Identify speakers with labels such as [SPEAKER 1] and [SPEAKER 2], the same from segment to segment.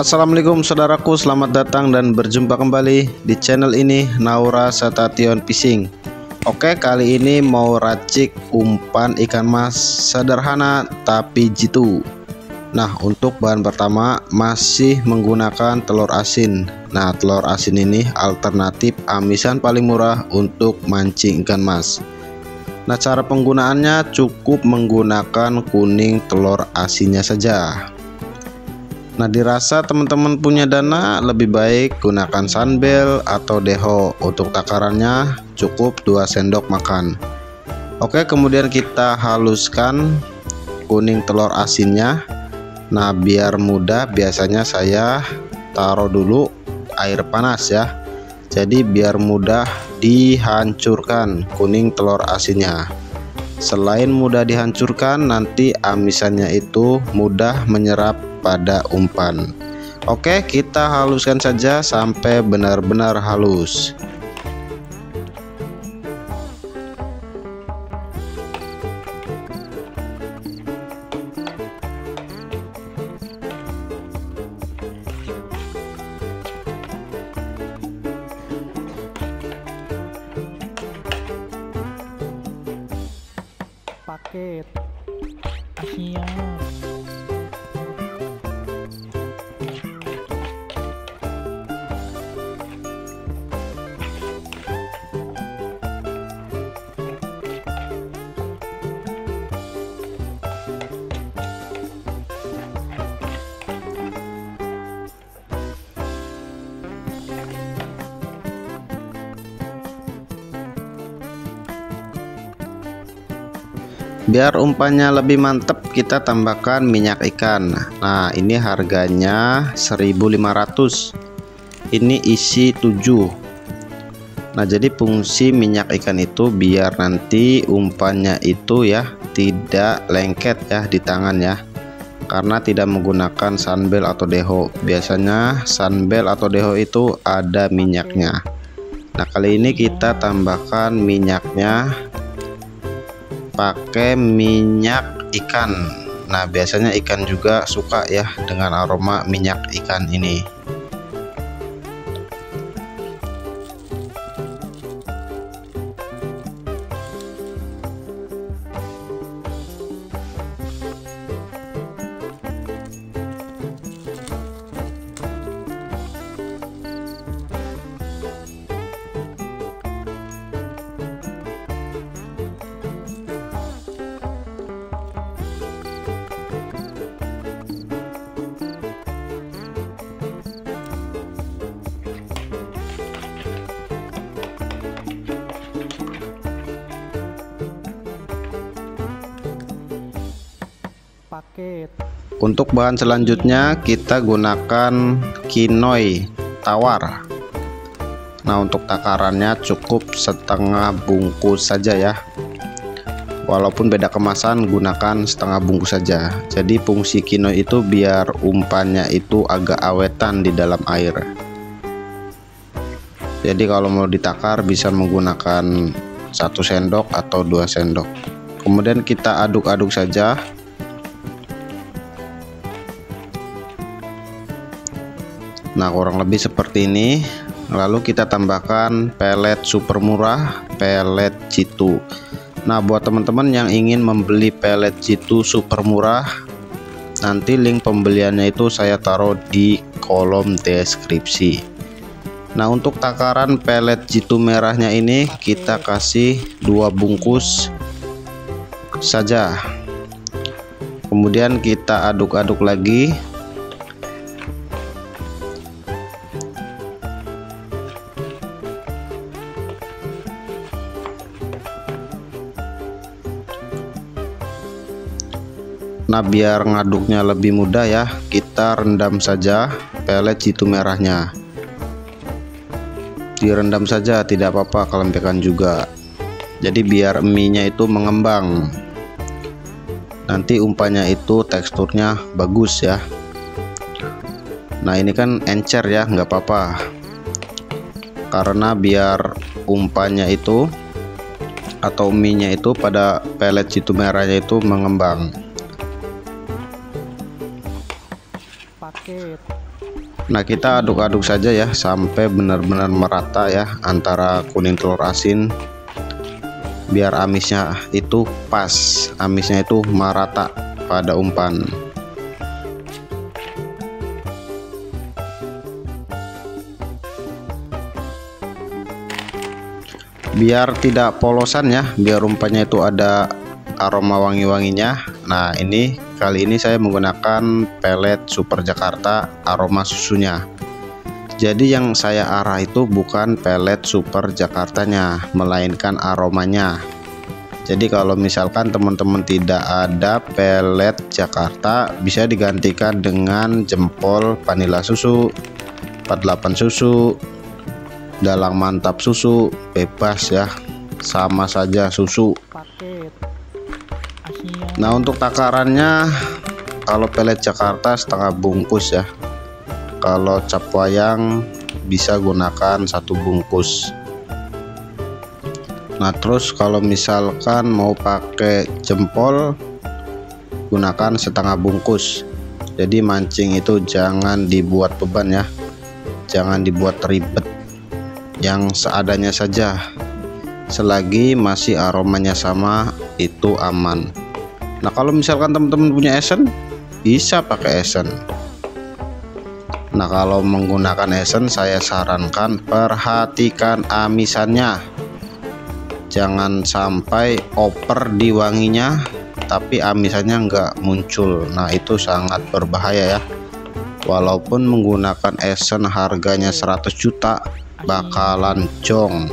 [SPEAKER 1] Assalamualaikum saudaraku, selamat datang dan berjumpa kembali di channel ini Naura Satation Fishing. Oke, kali ini mau racik umpan ikan mas sederhana tapi jitu. Nah, untuk bahan pertama masih menggunakan telur asin. Nah, telur asin ini alternatif amisan paling murah untuk mancing ikan mas. Nah, cara penggunaannya cukup menggunakan kuning telur asinnya saja. Nah dirasa teman-teman punya dana lebih baik gunakan sunbel atau deho. Untuk takarannya cukup 2 sendok makan. Oke kemudian kita haluskan kuning telur asinnya. Nah biar mudah biasanya saya taruh dulu air panas ya. Jadi biar mudah dihancurkan kuning telur asinnya. Selain mudah dihancurkan nanti amisannya itu mudah menyerap pada umpan. Oke kita haluskan saja sampai benar-benar halus.
[SPEAKER 2] Paket. Kasihan
[SPEAKER 1] biar umpannya lebih mantep kita tambahkan minyak ikan. Nah ini harganya 1500 ini isi 7 nah jadi fungsi minyak ikan itu biar nanti umpannya itu ya tidak lengket ya di tangan ya. Karena tidak menggunakan sunbel atau deho. Biasanya sunbel atau deho itu ada minyaknya. Nah kali ini kita tambahkan minyaknya pakai minyak ikan. Nah biasanya ikan juga suka ya dengan aroma minyak ikan ini untuk bahan selanjutnya kita gunakan kinoi tawar. Nah untuk takarannya cukup setengah bungkus saja ya. Walaupun beda kemasan gunakan setengah bungkus saja. Jadi fungsi kinoi itu biar umpannya itu agak awetan di dalam air. Jadi kalau mau ditakar bisa menggunakan satu sendok atau dua sendok. Kemudian kita aduk-aduk saja Nah kurang lebih seperti ini. Lalu kita tambahkan pelet super murah pelet jitu. Nah buat teman-teman yang ingin membeli pelet jitu super murah nanti link pembeliannya itu saya taruh di kolom deskripsi. Nah untuk takaran pelet jitu merahnya ini kita kasih dua bungkus saja. Kemudian kita aduk-aduk lagi Nah biar ngaduknya lebih mudah ya kita rendam saja pelet jitu merahnya. Direndam saja tidak apa-apa kelempekan juga. Jadi biar mie nya itu mengembang. Nanti umpannya itu teksturnya bagus ya. Nah ini kan encer ya nggak apa-apa. Karena biar umpannya itu atau mie nya itu pada pelet jitu merahnya itu mengembang Nah kita aduk-aduk saja ya sampai benar-benar merata ya antara kuning telur asin. Biar amisnya itu pas amisnya itu merata pada umpan. Biar tidak polosan ya biar umpannya itu ada aroma wangi-wanginya. Nah ini kali ini saya menggunakan pelet super Jakarta aroma susunya. Jadi yang saya arah itu bukan pelet super Jakartanya melainkan aromanya. Jadi kalau misalkan teman-teman tidak ada pelet Jakarta bisa digantikan dengan jempol vanilla susu 48 susu dalang mantap susu bebas ya. Sama saja susu nah untuk takarannya kalau pelet Jakarta setengah bungkus ya. Kalau cap wayang bisa gunakan satu bungkus. Nah terus kalau misalkan mau pakai jempol gunakan setengah bungkus. Jadi mancing itu jangan dibuat beban ya. Jangan dibuat ribet. Yang seadanya saja. Selagi masih aromanya sama itu aman nah kalau misalkan teman-teman punya esen bisa pakai esen nah kalau menggunakan esen saya sarankan perhatikan amisannya. Jangan sampai oper di wanginya tapi amisannya enggak muncul. Nah itu sangat berbahaya ya. Walaupun menggunakan esen harganya 100 juta bakalan jong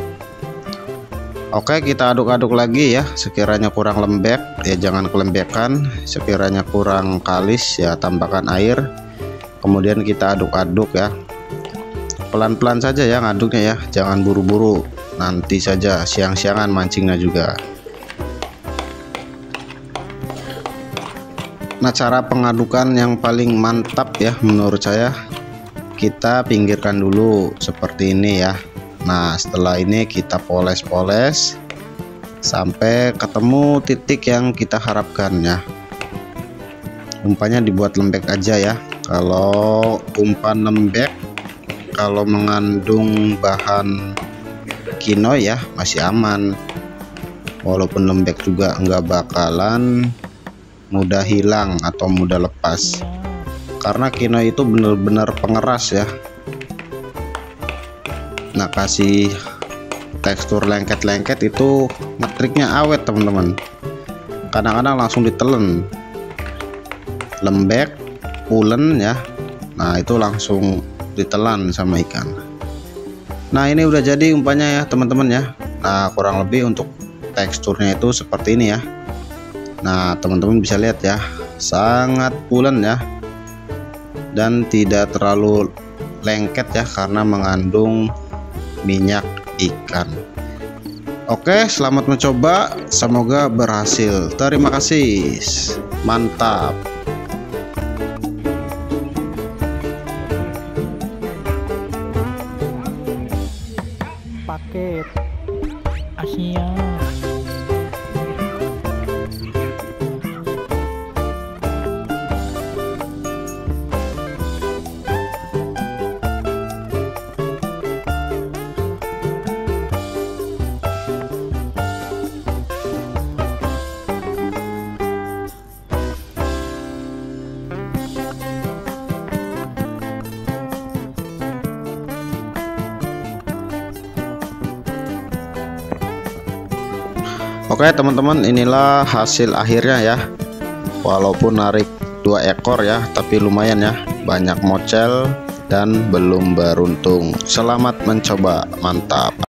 [SPEAKER 1] Oke kita aduk-aduk lagi ya. Sekiranya kurang lembek ya jangan kelembekan. Sekiranya kurang kalis ya tambahkan air. Kemudian kita aduk-aduk ya. Pelan-pelan saja ya ngaduknya ya. Jangan buru-buru. Nanti saja siang-siangan mancingnya juga. Nah cara pengadukan yang paling mantap ya menurut saya kita pinggirkan dulu seperti ini ya Nah setelah ini kita poles-poles sampai ketemu titik yang kita harapkan ya. Umpannya dibuat lembek aja ya. Kalau umpan lembek kalau mengandung bahan kino ya masih aman. Walaupun lembek juga enggak bakalan mudah hilang atau mudah lepas. Karena kino itu benar-benar pengeras ya nah kasih tekstur lengket-lengket itu ngetriknya awet teman-teman. Kadang-kadang langsung ditelen lembek pulen ya. Nah itu langsung ditelan sama ikan. Nah ini udah jadi umpannya ya teman-teman ya. Nah kurang lebih untuk teksturnya itu seperti ini ya. Nah teman-teman bisa lihat ya sangat pulen ya. Dan tidak terlalu lengket ya karena mengandung minyak ikan. Oke selamat mencoba. Semoga berhasil. Terima kasih. Mantap Oke teman-teman inilah hasil akhirnya ya. Walaupun narik dua ekor ya tapi lumayan ya. Banyak mocel dan belum beruntung. Selamat mencoba mantap